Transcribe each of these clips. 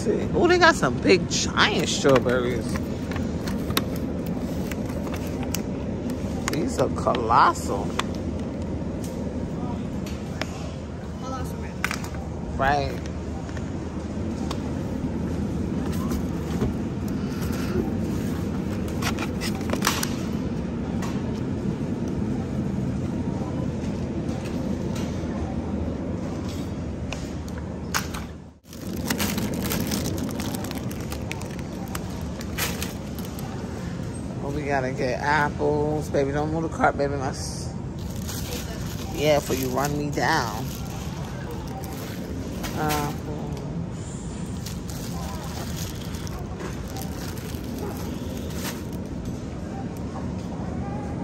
see. Oh, they got some big giant strawberries. These are colossal. Right. Gotta get apples. Baby, don't move the cart, baby. Must. Yeah, for you run me down. Apples.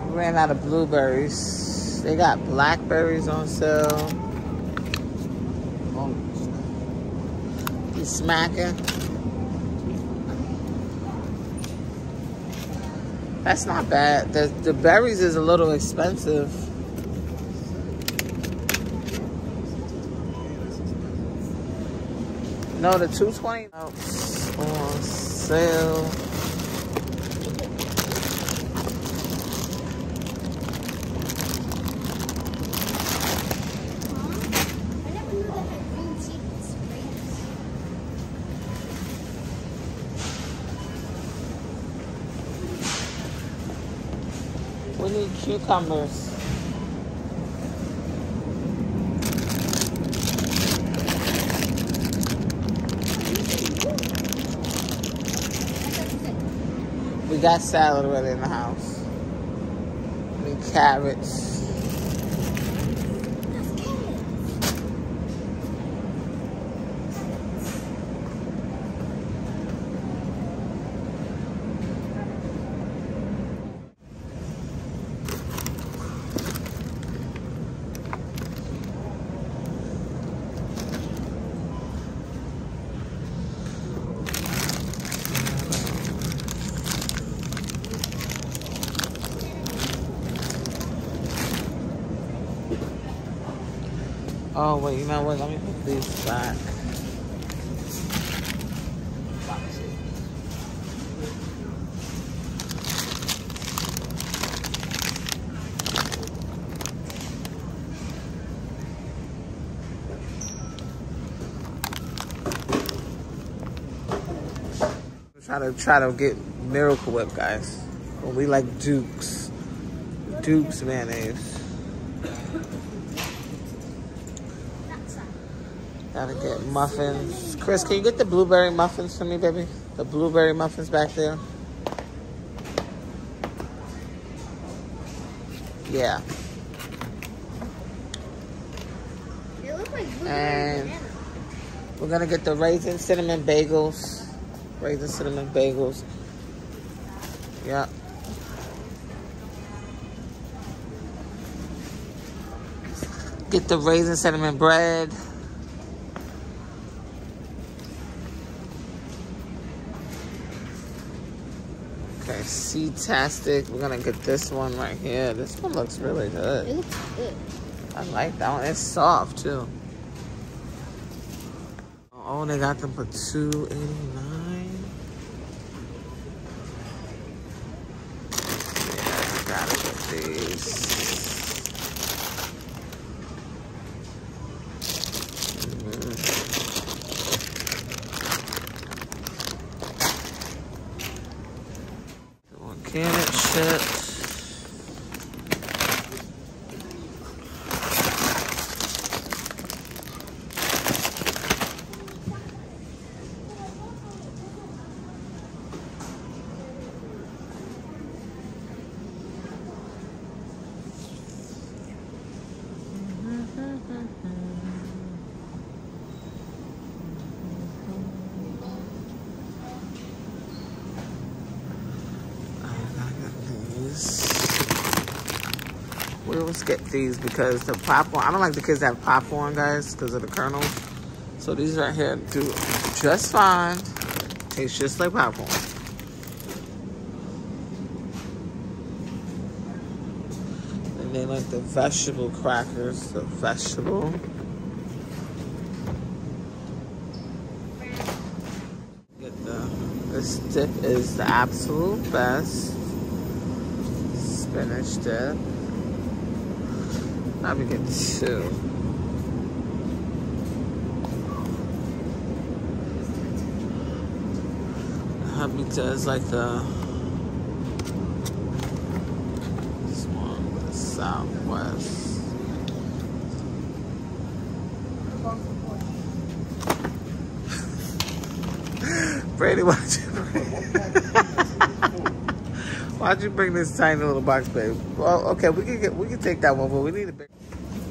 Ran out of blueberries. They got blackberries on sale. Oh, smacking? That's not bad. The the berries is a little expensive. No, the 220 on sale. We need cucumbers. We got salad already in the house. We need carrots. Oh, wait, you know what? Let me put these back. Try to try to get Miracle Whip, guys. We like Dukes. Dukes mayonnaise. Gotta get muffins. Chris, can you get the blueberry muffins for me, baby? The blueberry muffins back there. Yeah. Like And- We're gonna get the raisin cinnamon bagels. Raisin cinnamon bagels. Yeah. Get the raisin cinnamon bread. Sea-tastic. We're gonna get this one right here. This one looks really It good. looks good. I like that one. It's soft too. Oh, they got them for two eighty nine. Yeah, gotta get these. Mhm. Organic chips. these. We always get these because the popcorn. I don't like the kids that have popcorn, guys, because of the kernels. So these right here do just fine. Tastes just like popcorn. And they like the vegetable crackers, the vegetable. Get the, This dip is the absolute best. Spinach dip. Me get two. Hubby does like the this one, the Southwest. Brady, why'd you bring, why'd you bring this tiny little box, babe? Well, okay, we can get we can take that one, but we need a big.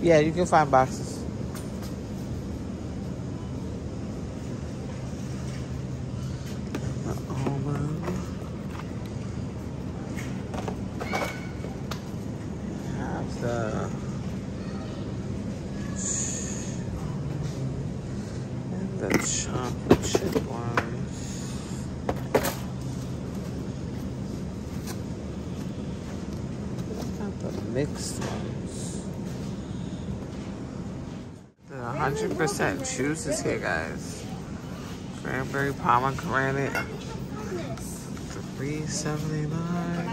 Yeah, you can find boxes. The almond. Have the. And the chocolate chip ones. Got the mixed ones. The 100% juice is here, guys. Cranberry pomegranate. 379